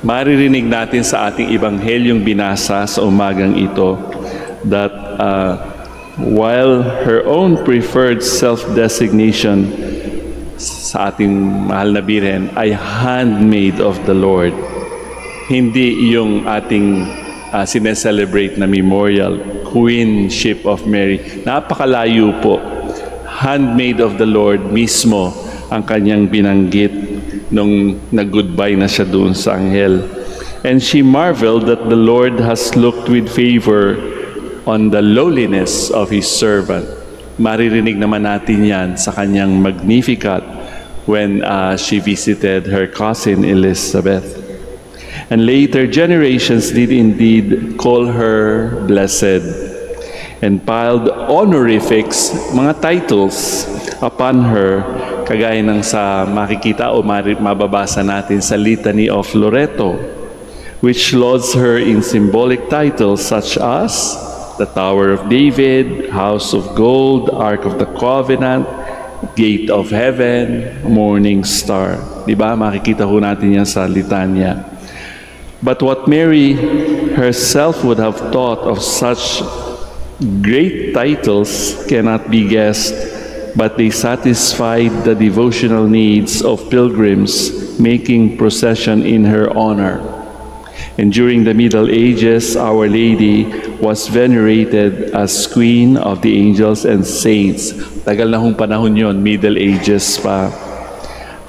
maririnig natin sa ating ibanghelyong binasa sa umagang ito that uh, while her own preferred self-designation sa ating mahal na birhen ay handmaid of the Lord, hindi yung ating uh, sineselebrate na memorial, Queenship of Mary. Napakalayo po. Handmaid of the Lord mismo ang kanyang binanggit nung nag-goodbye na siya doon sa anghel. And she marveled that the Lord has looked with favor on the lowliness of His servant. Maririnig naman natin yan sa kanyang Magnificat when uh, she visited her cousin Elizabeth. And later generations did indeed call her blessed and piled honorifics, mga titles, upon her, kagaya ng sa makikita o mababasa natin sa Litany of Loreto, which lauds her in symbolic titles such as the Tower of David, House of Gold, Ark of the Covenant, Gate of Heaven, Morning Star. Di ba? Makikita ho natin yan sa litanya. But what Mary herself would have thought of such great titles cannot be guessed, but they satisfied the devotional needs of pilgrims making procession in her honor. And during the Middle Ages, Our Lady was venerated as Queen of the Angels and Saints. Tagal na hong panahon yon, Middle Ages pa.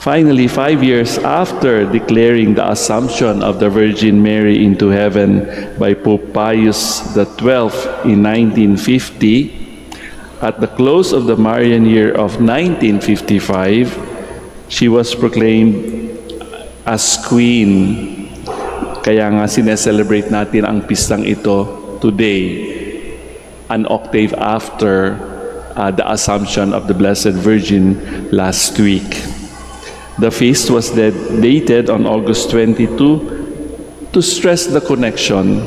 Finally, five years after declaring the Assumption of the Virgin Mary into heaven by Pope Pius XII in 1950, at the close of the Marian year of 1955, she was proclaimed as Queen. Kaya nga sineselebrate natin ang pistang ito today, an octave after uh, the Assumption of the Blessed Virgin last week. The feast was dated on August 22 to stress the connection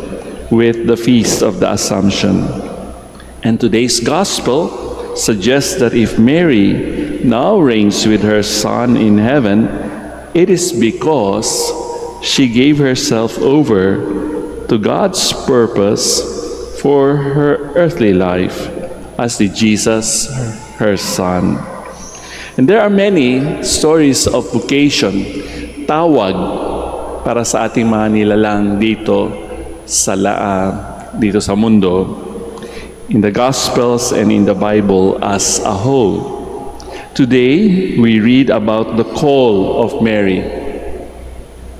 with the feast of the Assumption. And today's gospel suggests that if Mary now reigns with her Son in heaven, it is because she gave herself over to God's purpose for her earthly life, as did Jesus, her Son. And there are many stories of vocation, tawag para sa ating mga nilalang dito sa uh, dito sa mundo in the Gospels and in the Bible as a whole. Today, we read about the call of Mary.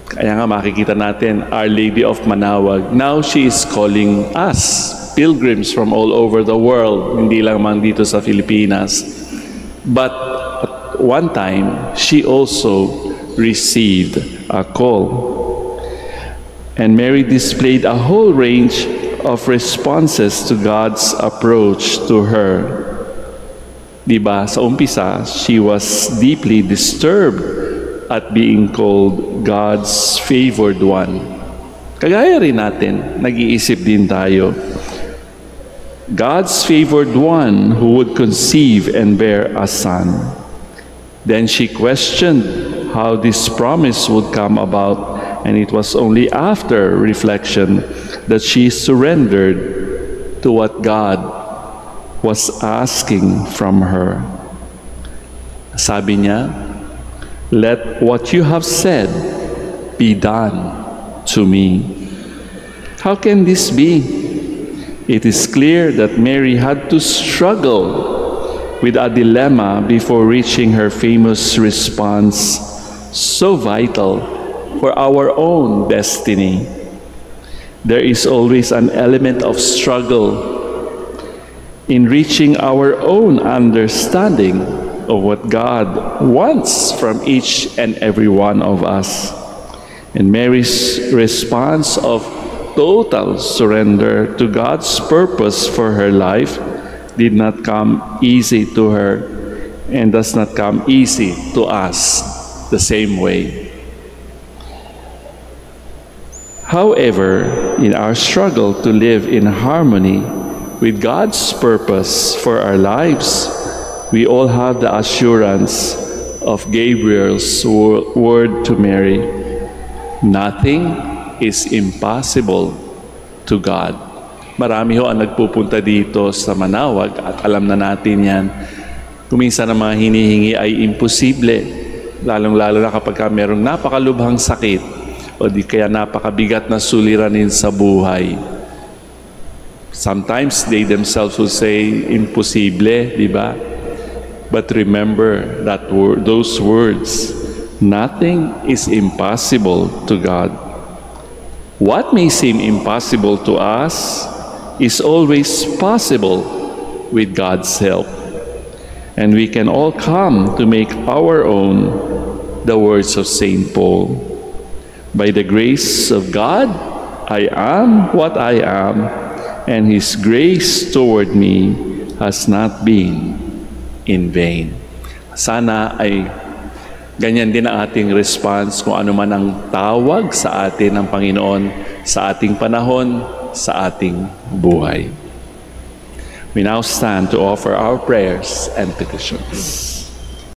Kaya nga makikita natin, Our Lady of Manawag. Now she is calling us, pilgrims from all over the world, hindi lang man dito sa Pilipinas. But one time, she also received a call. And Mary displayed a whole range of responses to God's approach to her. Diba, sa umpisa, she was deeply disturbed at being called God's favored one. Kagaya rin natin, nag-iisip din tayo. God's favored one who would conceive and bear a son. Then she questioned how this promise would come about, and it was only after reflection that she surrendered to what God was asking from her. Sabi niya, Let what you have said be done to me. How can this be? It is clear that Mary had to struggle with a dilemma before reaching her famous response, so vital for our own destiny. There is always an element of struggle in reaching our own understanding of what God wants from each and every one of us. And Mary's response of total surrender to God's purpose for her life did not come easy to her and does not come easy to us the same way. However, in our struggle to live in harmony with God's purpose for our lives, we all have the assurance of Gabriel's word to Mary Nothing is impossible to God. Marami ho ang nagpupunta dito sa Manawag at alam na natin yan. Kuminsan ang mga hinihingi ay imposible. Lalong-lalo na kapag ka merong napakalubhang sakit o di kaya napakabigat na suliranin sa buhay. Sometimes they themselves will say, imposible, di ba? But remember that word, those words, nothing is impossible to God. What may seem impossible to us is always possible with God's help. And we can all come to make our own the words of St. Paul. By the grace of God, I am what I am, and His grace toward me has not been in vain. Sana ay ganyan din ang ating response kung ano man ang tawag sa atin ng Panginoon sa ating panahon, sa ating buhay. We now stand to offer our prayers and petitions.